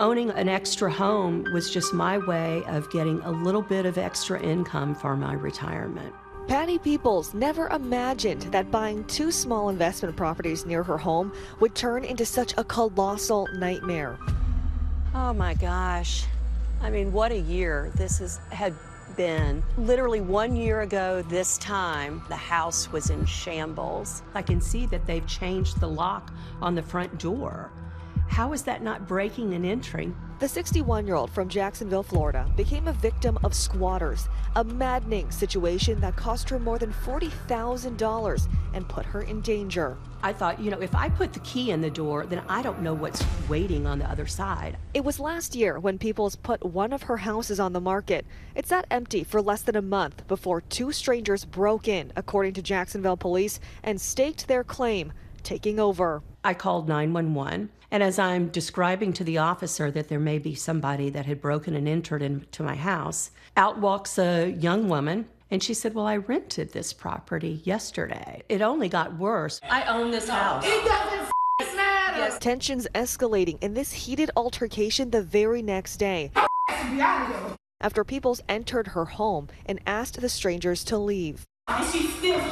Owning an extra home was just my way of getting a little bit of extra income for my retirement. Patty Peoples never imagined that buying two small investment properties near her home would turn into such a colossal nightmare. Oh my gosh. I mean, what a year this has had been. Literally one year ago this time, the house was in shambles. I can see that they've changed the lock on the front door. How is that not breaking and entering? The 61 year old from Jacksonville, Florida, became a victim of squatters, a maddening situation that cost her more than $40,000 and put her in danger. I thought, you know, if I put the key in the door, then I don't know what's waiting on the other side. It was last year when Peoples put one of her houses on the market. It sat empty for less than a month before two strangers broke in, according to Jacksonville police, and staked their claim, taking over. I called 911, and as I'm describing to the officer that there may be somebody that had broken and entered into my house, out walks a young woman and she said, Well, I rented this property yesterday. It only got worse. I own this house. It doesn't f- matter. Yes. Tensions escalating in this heated altercation the very next day. After Peoples entered her home and asked the strangers to leave. And she's still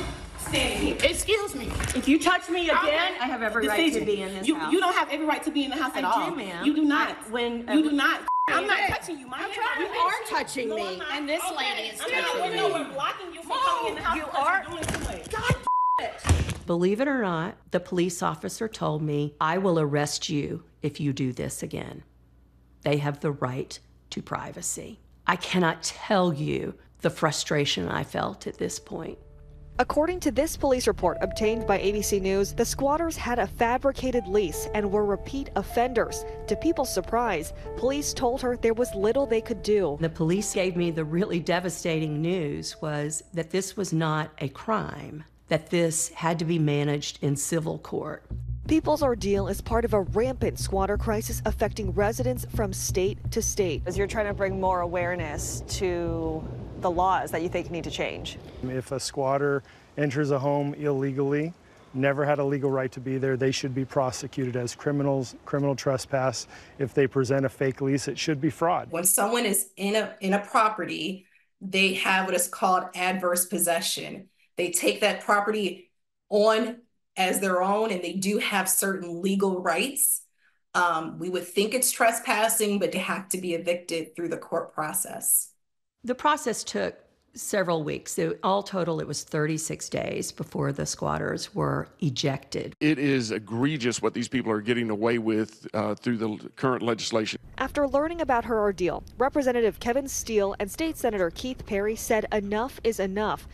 standing here. Excuse me. If you touch me again, I have every The right to be in this you, house. You don't have every right to be in the house I at all. do, ma'am. You do not. I- when- you do not. I'm not touching you, Maya. You are touching No, me, I'm not. and this Okay. lady is I'm not- touching no, me. we're blocking you from coming in the house You are- you're doing too much. Believe it or not, the police officer told me, I will arrest you if you do this again. They have the right to privacy. I cannot tell you the frustration I felt at this point. According to this police report obtained by ABC News, the squatters had a fabricated lease and were repeat offenders. To Peoples' surprise, police told her there was little they could do. The police gave me the really devastating news was that this was not a crime, that this had to be managed in civil court. Peoples' ordeal is part of a rampant squatter crisis affecting residents from state to state. As you're trying to bring more awareness to the laws that you think need to change. If a squatter enters a home illegally, never had a legal right to be there, they should be prosecuted as criminals, criminal trespass. If they present a fake lease, it should be fraud. When someone is in a in a property, they have what is called adverse possession. They take that property on as their own, and they do have certain legal rights. Um, we would think it's trespassing, but they have to be evicted through the court process. The process took several weeks. So all total, it was 36 days before the squatters were ejected. It is egregious what these people are getting away with uh, through the current legislation. After learning about her ordeal, Representative Kevin Steele and State Senator Keith Perry said enough is enough.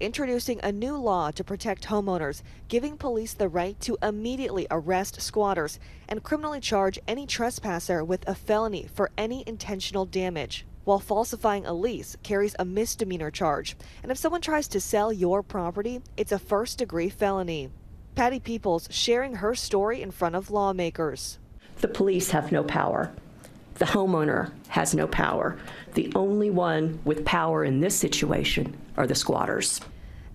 Introducing a new law to protect homeowners, giving police the right to immediately arrest squatters and criminally charge any trespasser with a felony for any intentional damage. While falsifying a lease carries a misdemeanor charge, and if someone tries to sell your property, it's a first degree felony. Patty Peoples sharing her story in front of lawmakers. The police have no power. The homeowner has no power. The only one with power in this situation are the squatters.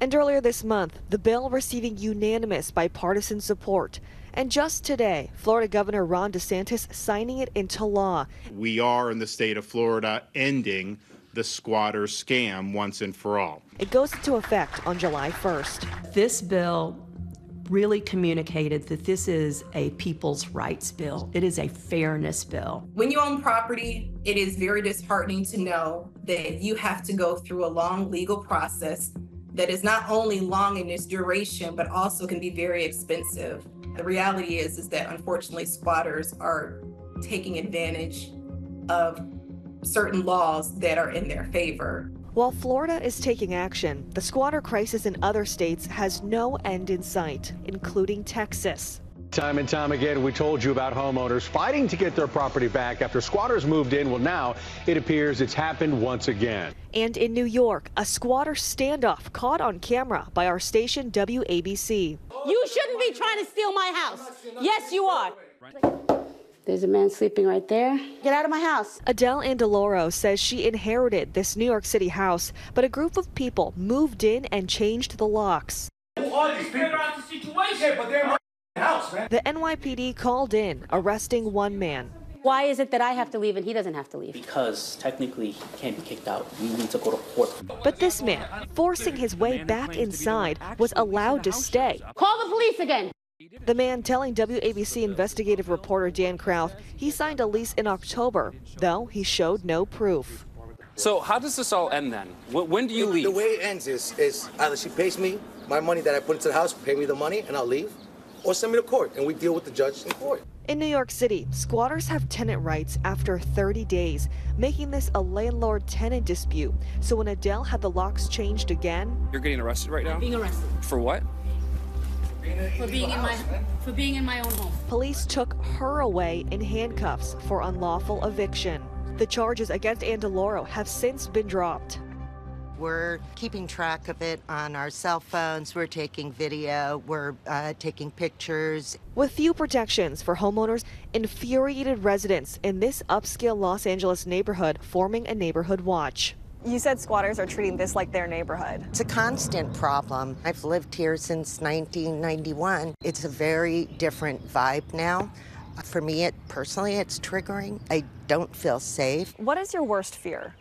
And earlier this month, the bill receiving unanimous bipartisan support. And just today, Florida Governor Ron DeSantis signing it into law. We are in the state of Florida ending the squatter scam once and for all. It goes into effect on July 1st. This bill really communicated that this is a people's rights bill. It is a fairness bill. When you own property, it is very disheartening to know that you have to go through a long legal process that is not only long in its duration, but also can be very expensive. The reality is, is that unfortunately squatters are taking advantage of certain laws that are in their favor. While Florida is taking action, the squatter crisis in other states has no end in sight, including Texas. Time and time again, we told you about homeowners fighting to get their property back after squatters moved in. Well, now it appears it's happened once again. And in New York, a squatter standoff caught on camera by our station WABC. You shouldn't be trying to steal my house. Yes, you are. There's a man sleeping right there. Get out of my house. Adele Andaloro says she inherited this New York City house, but a group of people moved in and changed the locks. Who these people? the situation. Yeah, but they're house, man. The NYPD called in, arresting one man. Why is it that I have to leave and he doesn't have to leave? Because technically he can't be kicked out. We need to go to court. But this man, forcing his way back inside, was allowed to stay. Call the police again. The man telling WABC investigative reporter Dan Krauth he signed a lease in October, though he showed no proof. So how does this all end then? When do you leave? The way it ends is, is either she pays me my money that I put into the house, pay me the money, and I'll leave, or send me to court, and we deal with the judge in court. In New York City, squatters have tenant rights after 30 days, making this a landlord-tenant dispute. So when Adele had the locks changed again... You're getting arrested right now? Being arrested. For what? For being in my for being in my own home. Police took her away in handcuffs for unlawful eviction. The charges against Andaloro have since been dropped. We're keeping track of it on our cell phones. We're taking video. We're uh, taking pictures. With few protections for homeowners, infuriated residents in this upscale Los Angeles neighborhood forming a neighborhood watch. You said squatters are treating this like their neighborhood. It's a constant problem. I've lived here since 1991. It's a very different vibe now. For me, it personally, it's triggering. I don't feel safe. What is your worst fear?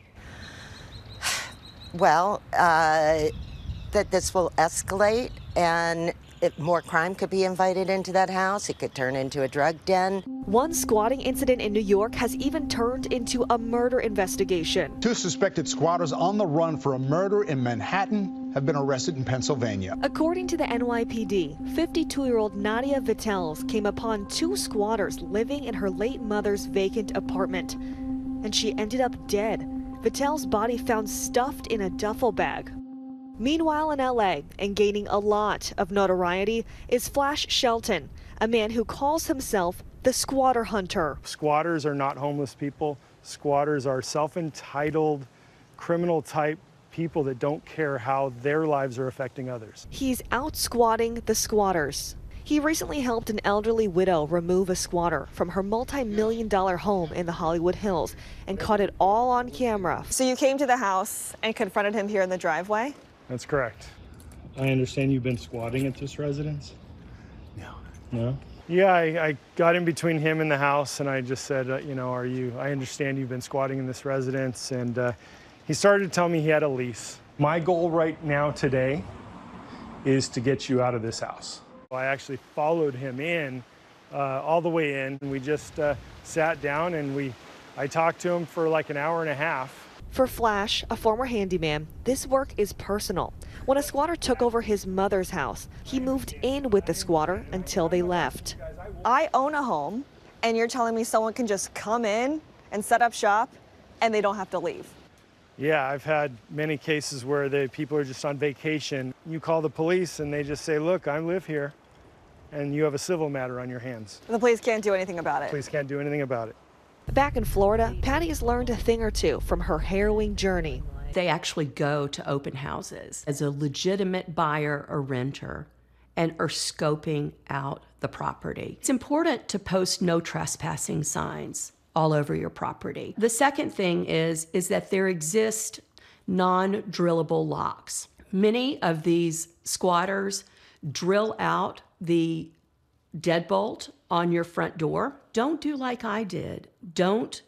Well, uh, that this will escalate and if more crime could be invited into that house. It could turn into a drug den. One squatting incident in New York has even turned into a murder investigation. Two suspected squatters on the run for a murder in Manhattan have been arrested in Pennsylvania. According to the NYPD, 52 year old Nadia Vitels came upon two squatters living in her late mother's vacant apartment, and she ended up dead. Vitel's body found stuffed in a duffel bag. Meanwhile, in LA, and gaining a lot of notoriety, is Flash Shelton, a man who calls himself the squatter hunter. Squatters are not homeless people. Squatters are self entitled, criminal type people that don't care how their lives are affecting others. He's out squatting the squatters. He recently helped an elderly widow remove a squatter from her multi million dollar home in the Hollywood Hills and caught it all on camera. So you came to the house and confronted him here in the driveway? That's correct. I understand you've been squatting at this residence? No. No? Yeah, I, I got in between him and the house and I just said, uh, you know, are you, I understand you've been squatting in this residence. And uh, he started to tell me he had a lease. My goal right now today is to get you out of this house. I actually followed him in, uh, all the way in. And we just uh, sat down and we, I talked to him for like an hour and a half. For Flash, a former handyman, this work is personal. When a squatter took over his mother's house, he moved in with the squatter until they left. I own a home, and you're telling me someone can just come in and set up shop and they don't have to leave? Yeah, I've had many cases where the people are just on vacation. You call the police and they just say, look, I live here, and you have a civil matter on your hands. The police can't do anything about it. Police can't do anything about it. Back in Florida, Patty has learned a thing or two from her harrowing journey. They actually go to open houses as a legitimate buyer or renter and are scoping out the property. It's important to post no trespassing signs all over your property. The second thing is is that there exist non-drillable locks. Many of these squatters drill out the deadbolt on your front door. Don't do like I did. Don't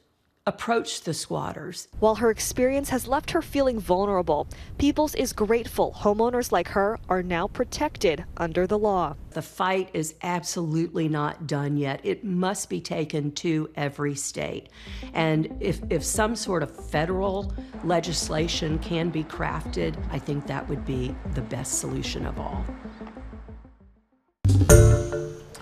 approach the squatters. While her experience has left her feeling vulnerable, Peoples is grateful homeowners like her are now protected under the law. The fight is absolutely not done yet. It must be taken to every state. And if, if some sort of federal legislation can be crafted, I think that would be the best solution of all.